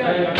Yeah.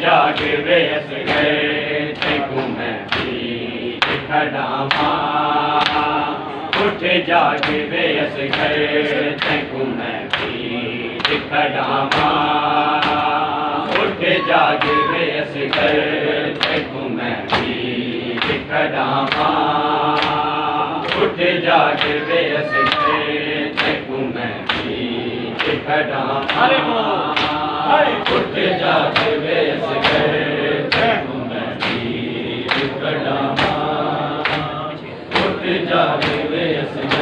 जाके बेस गए थे घुमती खड़ामा उठ जाके बेस गए थे घुमती उठ जाके बेस गए थे घुमती उठ जाके बेस गए थे घुमती उठ जाके वेश गए उठ जाके वेश गए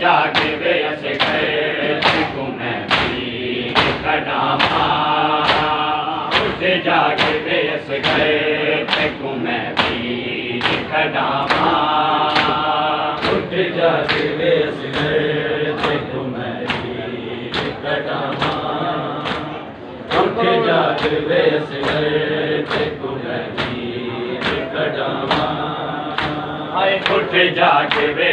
जागे वे मैं भी कडामा उसे जागे वे गए मैं भी कडामा उठ जागे वे गए मैं भी कडामा उठ जागे वे गए मैं भी कडामा उठ जागे वे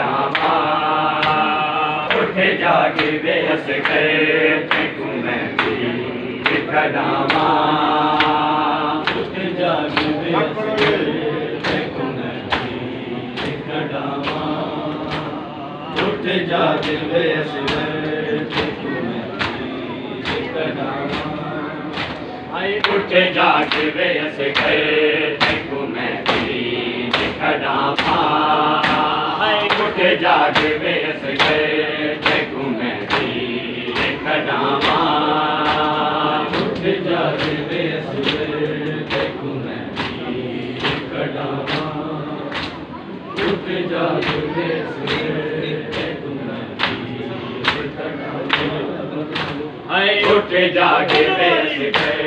खड़ावा उठ जाग बेस उठ जाग बेस गए भी उठ जाग बेस गए देखो मैं भी खड़ावा उठ जाग बेस गए देखो मैं भी खड़ावा उठ जाग बेस गए उठ जाग बेस गए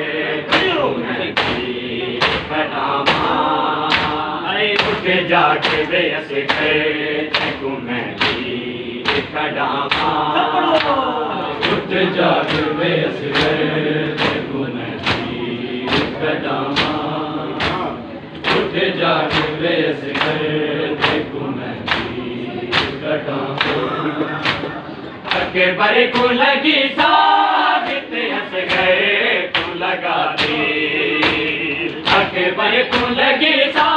जाग बेस गए देखो मैं उठ जाग बेस गए देखो मैं उठ जाग बेस गए देखो मैं भी खड़ावा को लगी साबित हंस गए तू लगा दे। अकबर को लगी साबित